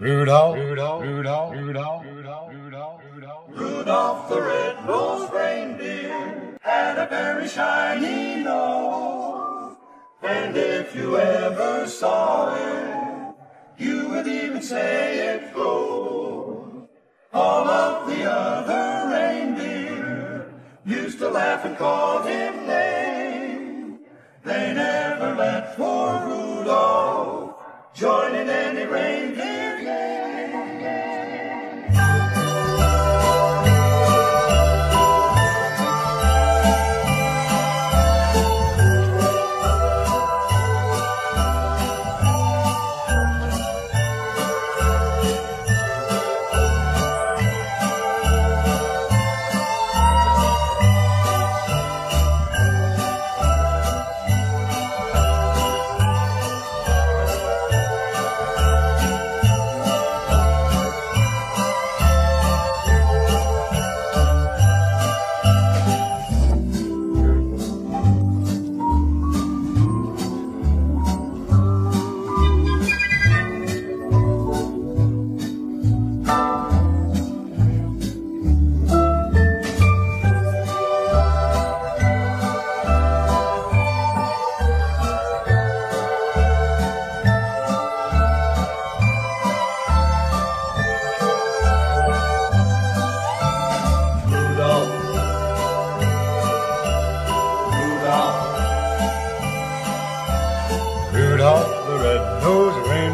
Rudolph, Rudolph, Rudolph, Rudolph, Rudolph, Rudolph, Rudolph. Rudolph the red-nosed reindeer had a very shiny nose. And if you ever saw it, you would even say it glowed. All of the other reindeer used to laugh and call him lame. They never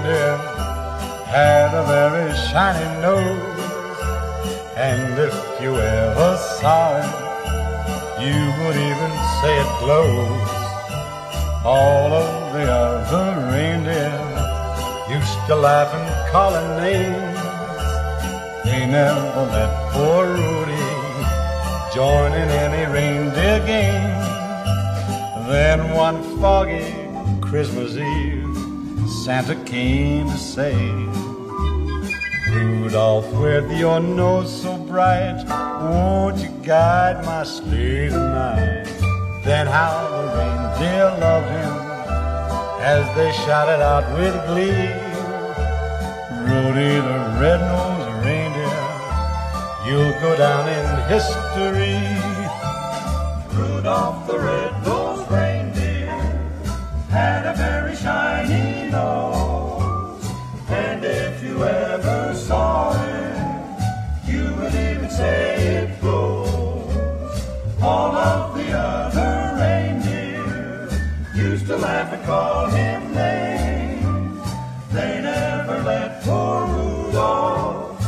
had a very shiny nose. And if you ever saw it, you would even say it glows. All of the other reindeer used to laugh and call him names. They never let poor Rudy join in any reindeer game. Then one foggy Christmas Eve, Santa came to say, Rudolph, with your nose so bright, won't you guide my sleigh tonight? Then how the reindeer loved him as they shouted out with glee. Rudy the red-nosed reindeer, you'll go down in history. Rudolph the red-nosed nose. And if you ever saw it, you would even say it glows. All of the other reindeer used to laugh and call him lame. They never let poor Rudolph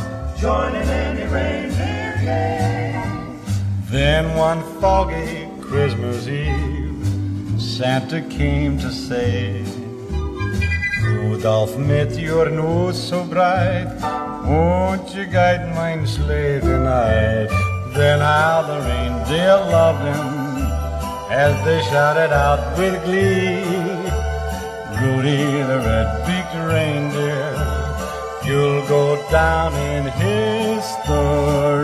join in any reindeer game. Then one foggy Christmas Eve, Santa came to say, Met your nose so bright, won't you guide mine sleigh tonight? Then how the reindeer loved him as they shouted out with glee. Rudy the red-beaked reindeer, you'll go down in history.